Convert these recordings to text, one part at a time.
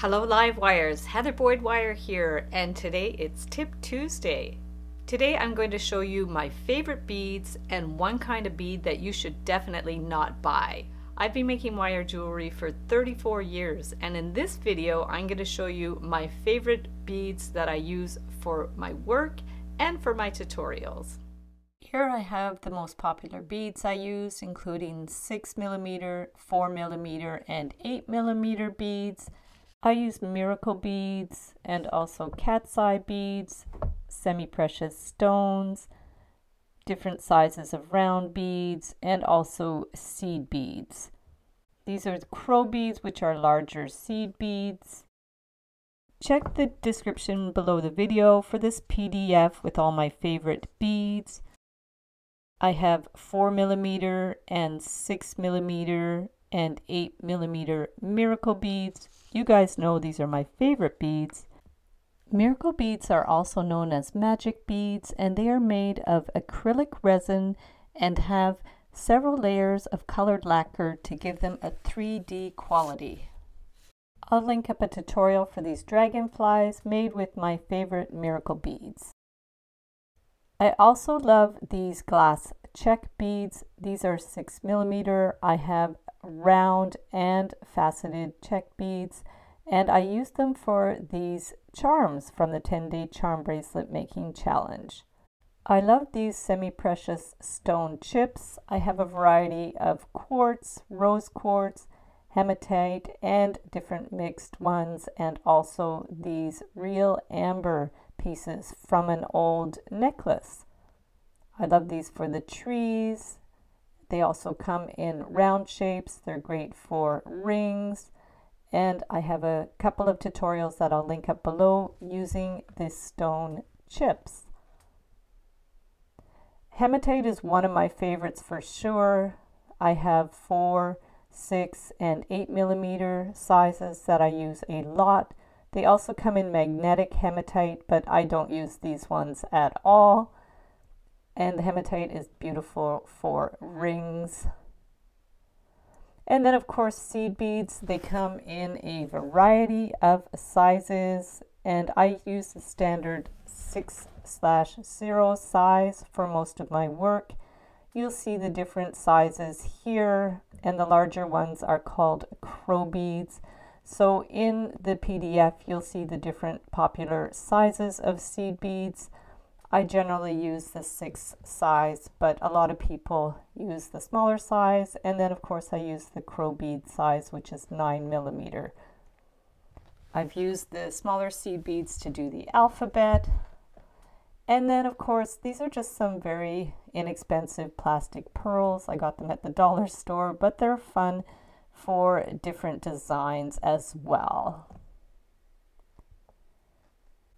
Hello Live Wires, Heather Boyd Wire here, and today it's Tip Tuesday. Today I'm going to show you my favorite beads and one kind of bead that you should definitely not buy. I've been making wire jewelry for 34 years and in this video I'm going to show you my favorite beads that I use for my work and for my tutorials. Here I have the most popular beads I use including 6mm, 4mm, and 8mm beads. I use miracle beads and also cat's eye beads, semi-precious stones, different sizes of round beads, and also seed beads. These are crow beads, which are larger seed beads. Check the description below the video for this PDF with all my favorite beads. I have 4 millimeter and 6 millimeter and 8 millimeter miracle beads. You guys know these are my favorite beads. Miracle beads are also known as magic beads and they are made of acrylic resin and have several layers of colored lacquer to give them a 3D quality. I'll link up a tutorial for these dragonflies made with my favorite miracle beads. I also love these glass Czech beads. These are 6 millimeter. I have round and faceted Czech beads and I use them for these charms from the 10 day charm bracelet making challenge. I love these semi-precious stone chips. I have a variety of quartz, rose quartz, hematite, and different mixed ones, and also these real amber pieces from an old necklace. I love these for the trees, they also come in round shapes. They're great for rings. And I have a couple of tutorials that I'll link up below using the stone chips. Hematite is one of my favorites for sure. I have four, six, and eight millimeter sizes that I use a lot. They also come in magnetic hematite, but I don't use these ones at all. And the hematite is beautiful for rings. And then of course seed beads, they come in a variety of sizes and I use the standard 6 slash 0 size for most of my work. You'll see the different sizes here and the larger ones are called crow beads. So in the PDF you'll see the different popular sizes of seed beads. I generally use the six size, but a lot of people use the smaller size. And then of course I use the crow bead size, which is nine millimeter. I've used the smaller seed beads to do the alphabet. And then of course, these are just some very inexpensive plastic pearls. I got them at the dollar store, but they're fun for different designs as well.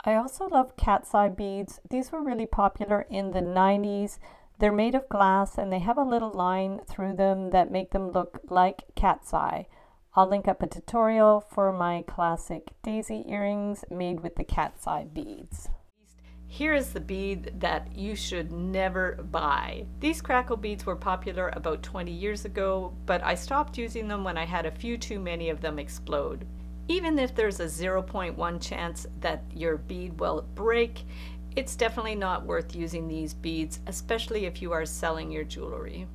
I also love cat's eye beads. These were really popular in the 90s. They're made of glass and they have a little line through them that make them look like cat's eye. I'll link up a tutorial for my classic daisy earrings made with the cat's eye beads. Here is the bead that you should never buy. These crackle beads were popular about 20 years ago, but I stopped using them when I had a few too many of them explode. Even if there's a 0.1 chance that your bead will break, it's definitely not worth using these beads, especially if you are selling your jewelry.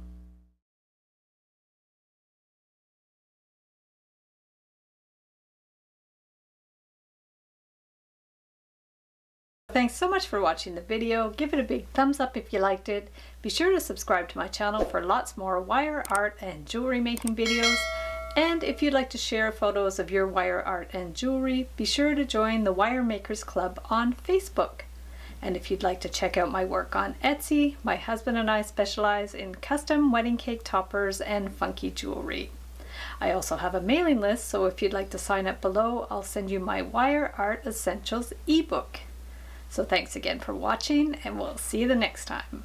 Thanks so much for watching the video. Give it a big thumbs up if you liked it. Be sure to subscribe to my channel for lots more wire art and jewelry making videos. And if you'd like to share photos of your wire art and jewelry, be sure to join the Wire Makers Club on Facebook. And if you'd like to check out my work on Etsy, my husband and I specialize in custom wedding cake toppers and funky jewelry. I also have a mailing list, so if you'd like to sign up below, I'll send you my Wire Art Essentials ebook. So thanks again for watching, and we'll see you the next time.